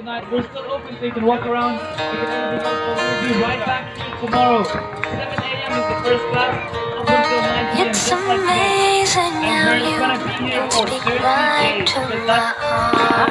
tonight. We're still open so you can walk around, we'll be right back here tomorrow. 7 a.m. is the first class, It's amazing how you can speak right to my heart.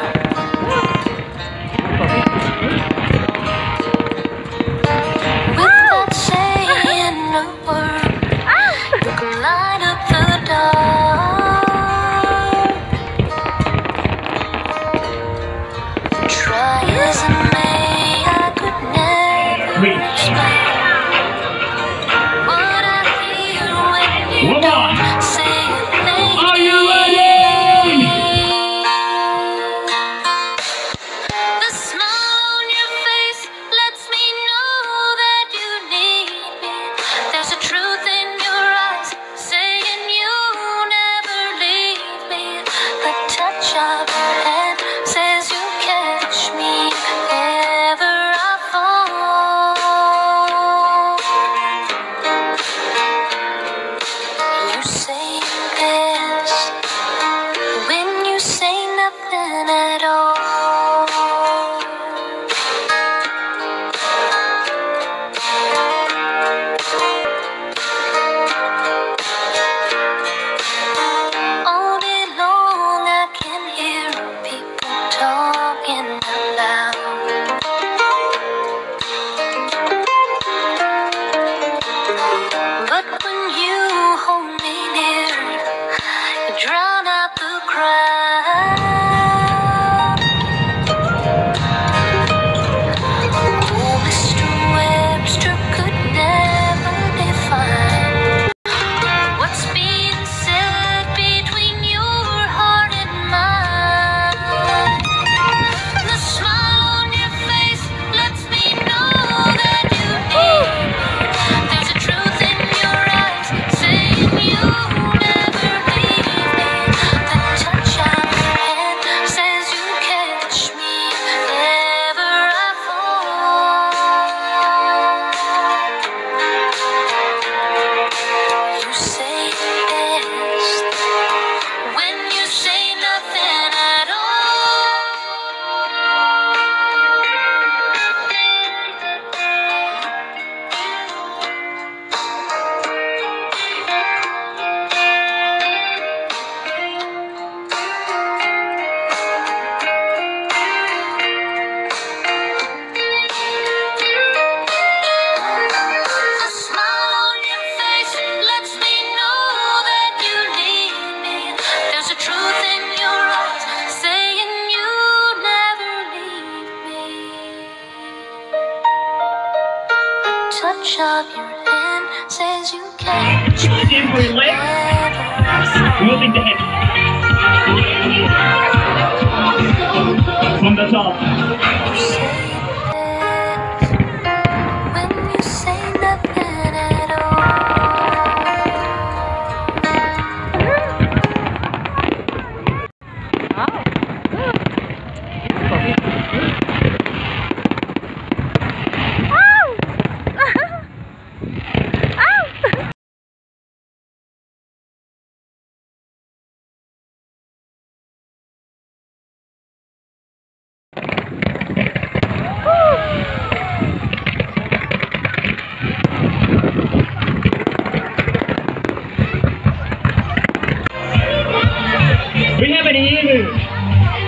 cry. touch of your hand says you can't. If you did for leg, moving the head. From the top.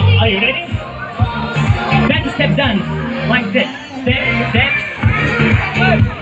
Are you ready? Back step done. Like this. Step, step.